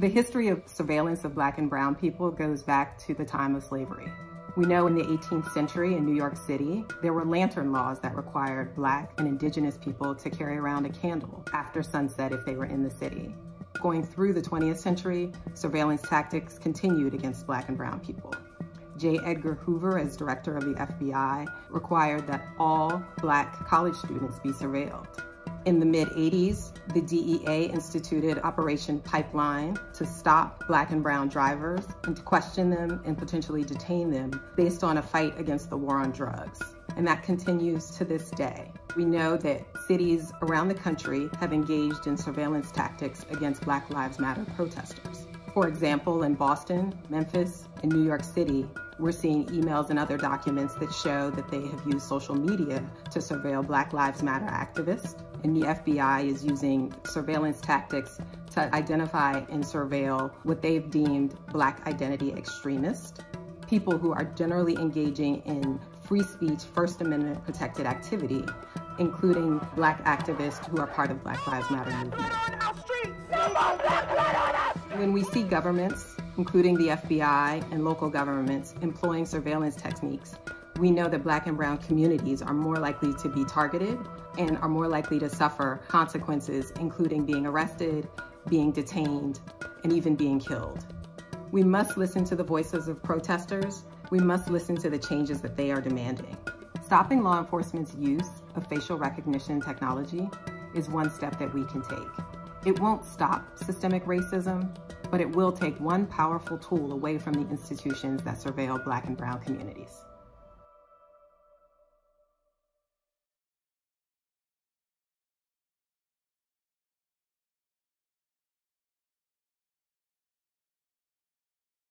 The history of surveillance of black and brown people goes back to the time of slavery. We know in the 18th century in New York City, there were lantern laws that required black and indigenous people to carry around a candle after sunset if they were in the city. Going through the 20th century, surveillance tactics continued against black and brown people. J. Edgar Hoover, as director of the FBI, required that all black college students be surveilled. In the mid 80s, the DEA instituted Operation Pipeline to stop black and brown drivers and to question them and potentially detain them based on a fight against the war on drugs. And that continues to this day. We know that cities around the country have engaged in surveillance tactics against Black Lives Matter protesters. For example, in Boston, Memphis, and New York City, we're seeing emails and other documents that show that they have used social media to surveil Black Lives Matter activists. And the FBI is using surveillance tactics to identify and surveil what they've deemed Black identity extremists, people who are generally engaging in free speech, First Amendment protected activity, including Black activists who are part of Black Lives Matter movement. When we see governments, including the FBI and local governments, employing surveillance techniques, we know that black and brown communities are more likely to be targeted and are more likely to suffer consequences, including being arrested, being detained, and even being killed. We must listen to the voices of protesters. We must listen to the changes that they are demanding. Stopping law enforcement's use of facial recognition technology is one step that we can take. It won't stop systemic racism, but it will take one powerful tool away from the institutions that surveil Black and Brown communities.